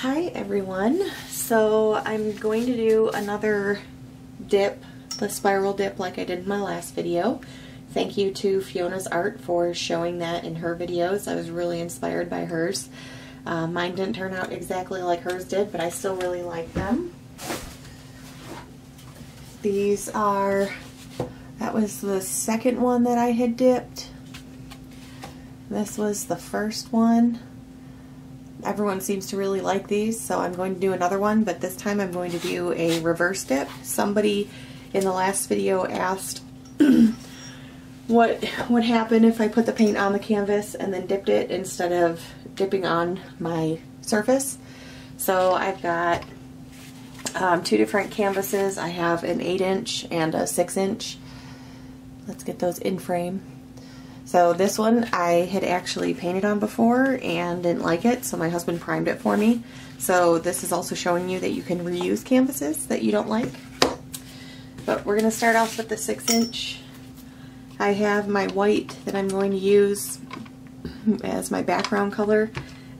Hi everyone. So I'm going to do another dip, the spiral dip like I did in my last video. Thank you to Fiona's Art for showing that in her videos. I was really inspired by hers. Uh, mine didn't turn out exactly like hers did, but I still really like them. These are, that was the second one that I had dipped. This was the first one. Everyone seems to really like these, so I'm going to do another one, but this time I'm going to do a reverse dip. Somebody in the last video asked what would happen if I put the paint on the canvas and then dipped it instead of dipping on my surface. So I've got um, two different canvases. I have an 8 inch and a 6 inch. Let's get those in frame. So this one I had actually painted on before and didn't like it, so my husband primed it for me. So this is also showing you that you can reuse canvases that you don't like. But we're going to start off with the 6 inch. I have my white that I'm going to use as my background color.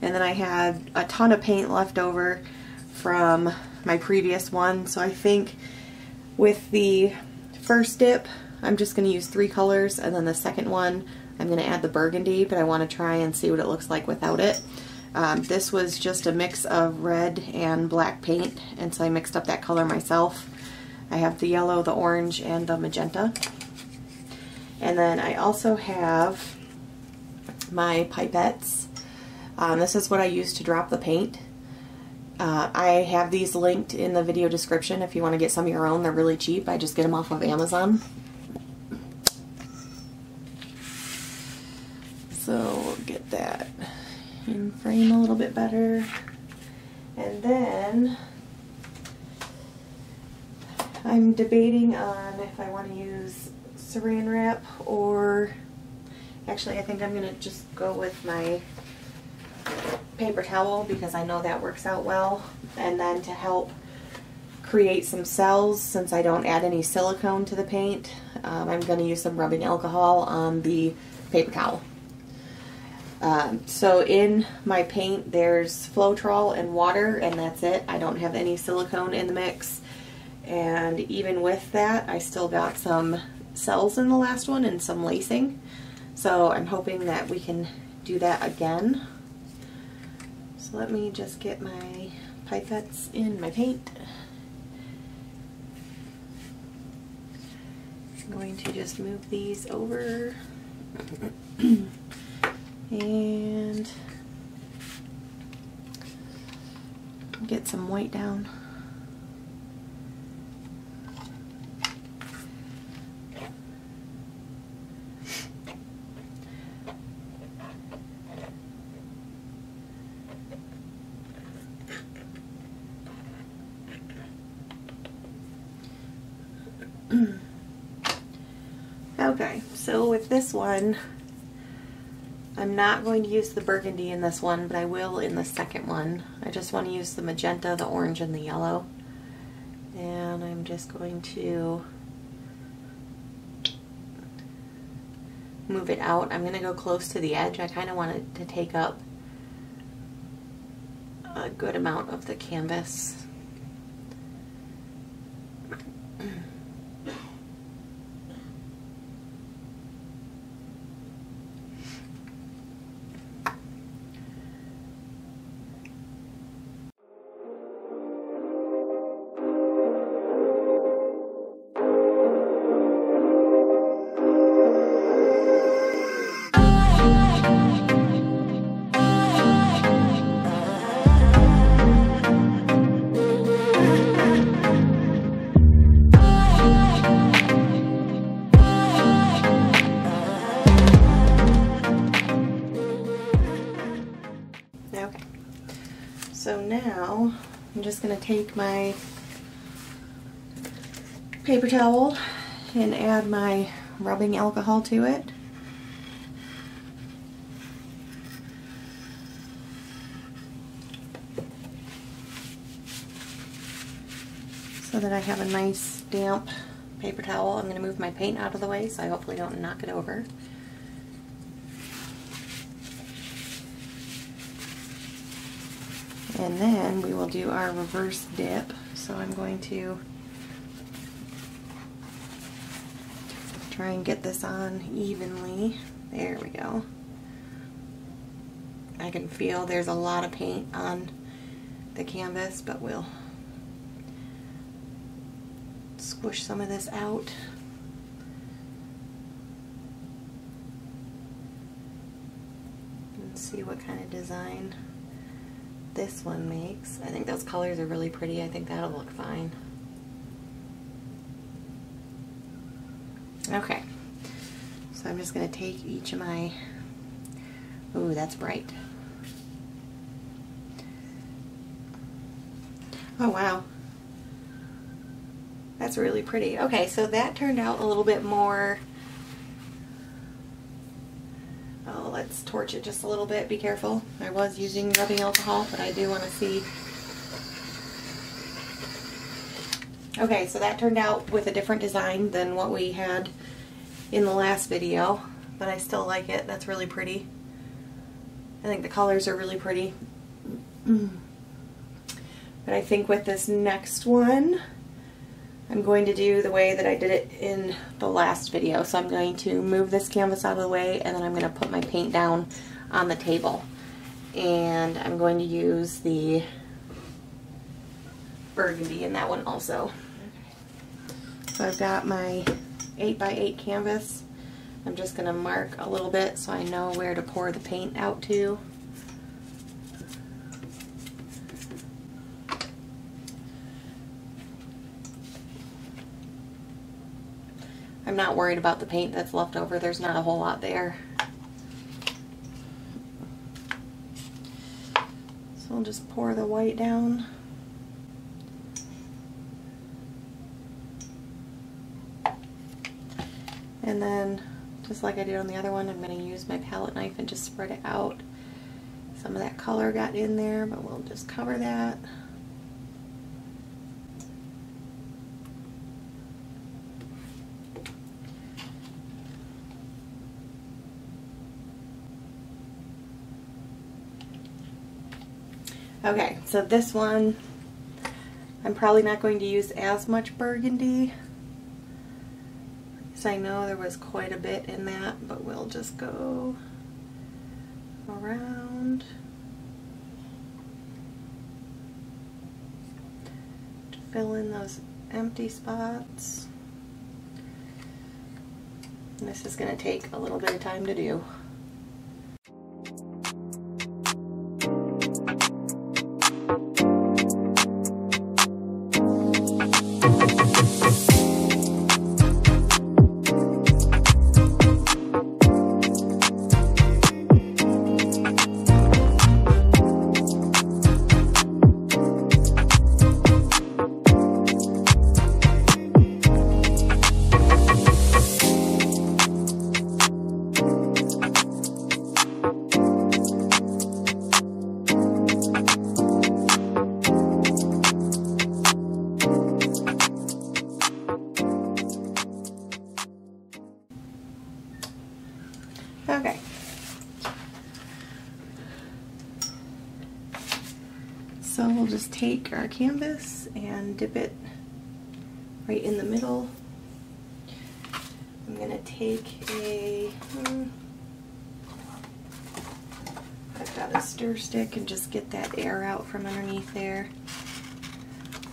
And then I had a ton of paint left over from my previous one. So I think with the first dip, I'm just going to use three colors and then the second one I'm going to add the burgundy but I want to try and see what it looks like without it. Um, this was just a mix of red and black paint and so I mixed up that color myself. I have the yellow, the orange, and the magenta. And then I also have my pipettes. Um, this is what I use to drop the paint. Uh, I have these linked in the video description if you want to get some of your own. They're really cheap. I just get them off of Amazon. So we'll get that in frame a little bit better. And then I'm debating on if I want to use saran wrap or actually I think I'm going to just go with my paper towel because I know that works out well. And then to help create some cells, since I don't add any silicone to the paint, um, I'm going to use some rubbing alcohol on the paper towel. Um, so in my paint there's Floetrol and water and that's it. I don't have any silicone in the mix. And even with that I still got some cells in the last one and some lacing. So I'm hoping that we can do that again. So let me just get my pipettes in my paint. I'm going to just move these over. and get some white down. okay, so with this one, I'm not going to use the burgundy in this one, but I will in the second one. I just want to use the magenta, the orange, and the yellow. And I'm just going to move it out. I'm going to go close to the edge. I kind of want it to take up a good amount of the canvas. take my paper towel and add my rubbing alcohol to it. So that I have a nice damp paper towel. I'm going to move my paint out of the way so I hopefully don't knock it over. And then we will do our reverse dip. So I'm going to try and get this on evenly. There we go. I can feel there's a lot of paint on the canvas, but we'll squish some of this out. And see what kind of design this one makes. I think those colors are really pretty. I think that'll look fine. Okay, so I'm just going to take each of my, ooh, that's bright. Oh, wow. That's really pretty. Okay, so that turned out a little bit more, oh, let's torch it just a little bit. Be careful. I was using rubbing alcohol, but I do want to see. Okay, so that turned out with a different design than what we had in the last video, but I still like it. That's really pretty. I think the colors are really pretty. But I think with this next one, I'm going to do the way that I did it in the last video. So I'm going to move this canvas out of the way and then I'm going to put my paint down on the table. And I'm going to use the burgundy in that one also. So I've got my 8x8 canvas. I'm just going to mark a little bit so I know where to pour the paint out to. I'm not worried about the paint that's left over. There's not a whole lot there. So I'll just pour the white down. And then, just like I did on the other one, I'm going to use my palette knife and just spread it out. Some of that color got in there, but we'll just cover that. Okay, so this one, I'm probably not going to use as much burgundy. So I know there was quite a bit in that, but we'll just go around. To fill in those empty spots. And this is going to take a little bit of time to do. Okay. So we'll just take our canvas and dip it right in the middle. I'm going to take a, hmm, I've got a stir stick and just get that air out from underneath there,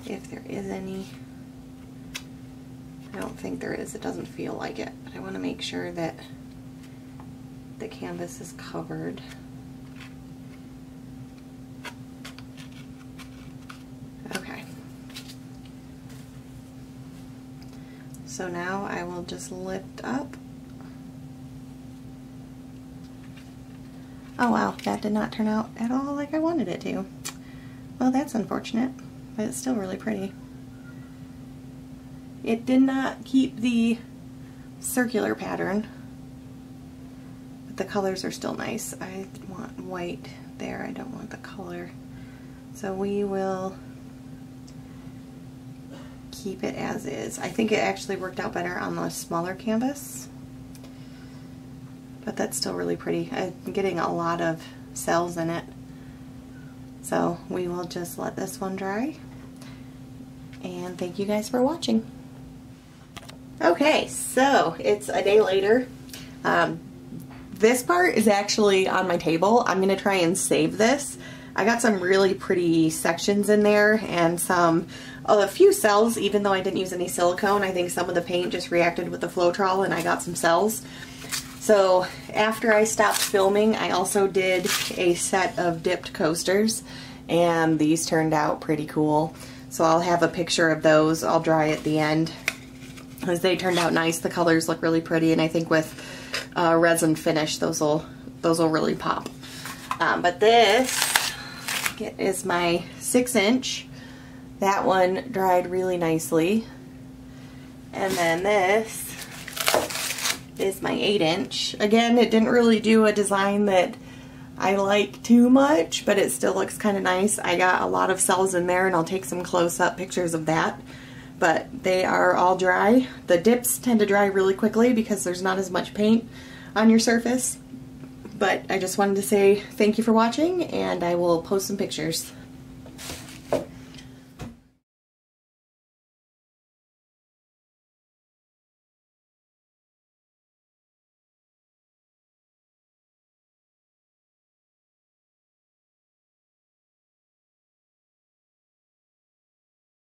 if there is any. I don't think there is, it doesn't feel like it, but I want to make sure that the canvas is covered. Okay. So now I will just lift up. Oh wow, that did not turn out at all like I wanted it to. Well, that's unfortunate, but it's still really pretty. It did not keep the circular pattern, the colors are still nice. I want white there. I don't want the color. So we will keep it as is. I think it actually worked out better on the smaller canvas. But that's still really pretty. I'm getting a lot of cells in it. So we will just let this one dry. And thank you guys for watching. Okay, so it's a day later. Um, this part is actually on my table. I'm going to try and save this. I got some really pretty sections in there and some, oh, a few cells, even though I didn't use any silicone. I think some of the paint just reacted with the Floetrol and I got some cells. So after I stopped filming, I also did a set of dipped coasters and these turned out pretty cool. So I'll have a picture of those. I'll dry at the end. As they turned out nice, the colors look really pretty, and I think with uh, resin finish, those will those will really pop. Um, but this is my six inch. That one dried really nicely. And then this is my eight inch. Again, it didn't really do a design that I like too much, but it still looks kind of nice. I got a lot of cells in there and I'll take some close-up pictures of that. But they are all dry. The dips tend to dry really quickly because there's not as much paint on your surface. But I just wanted to say thank you for watching and I will post some pictures.